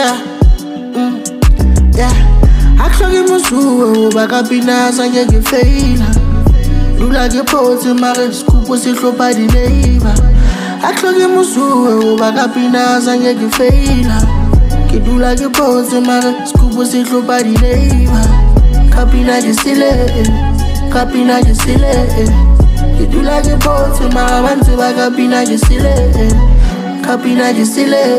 yeah, mm, yeah. Akuhleke musuwe ubakapinasa ngeke faila lula ke photsi mare sikhupho sihlopha dineiva akuhleke musuwe ubakapinasa ngeke faila ke dula ke photsi mare sikhupho sihlopha dineiva kapina disile kapina disile ke dula ke photsi mara bantse bakapina disile kapina disile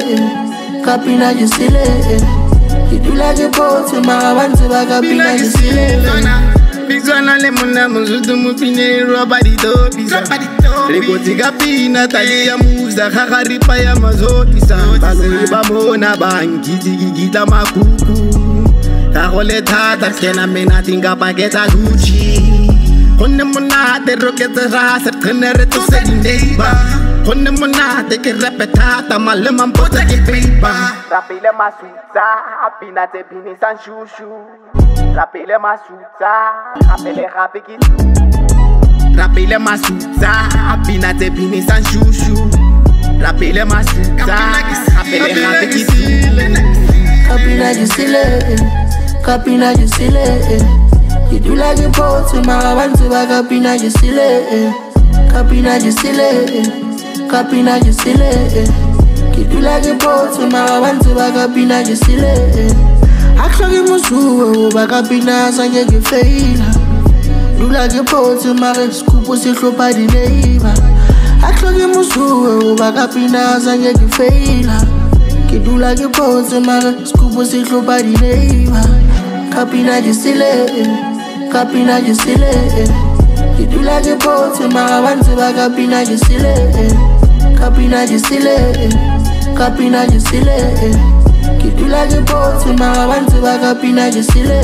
kapina ke sile kapina ke sile ke dula ke photse mare ba ntse ba kapina ke sile Bizwana le mona mzuzu mupine roba di topisa Rekoti kapina tali ya muza khagaripa ya mazotisa Baloi ba mona bangiti gigita makuku. Kago le kena mena tinga paketa Gucci. Gonne monate roketse rasa khene re tse di neighbor Gonne monate ke repe thata malema mpotsa ke paper Rapile masuta apina tse bini san shushu Rapile masuta rapele gape ke Rapile masuta apina tse bini san shushu Rapile masuta rapele gape ke kapina ke sile kapina ke sile ke dula ke photse mara ba ntse ba kapina ke sile kapina ke sile kapina ke sile eh. ke dula ke photse mara ba ntse ba kapina ke sile eh. akuhloke musuwe uba kapinasa ngeke feyila lula ke photse mare sikhupho sihlopha dineiba akuhloke musuwe uba kapinasa ngeke feyila ke dula ke photse mare sikhupho sihlopha dineiba kapina ke sile kapina ke sile ke dula ke photse mara ba ntse ba kapina ke sile kapina ke sile kapina ke sile ke dula ke photse mara ba ntse ba kapina ke sile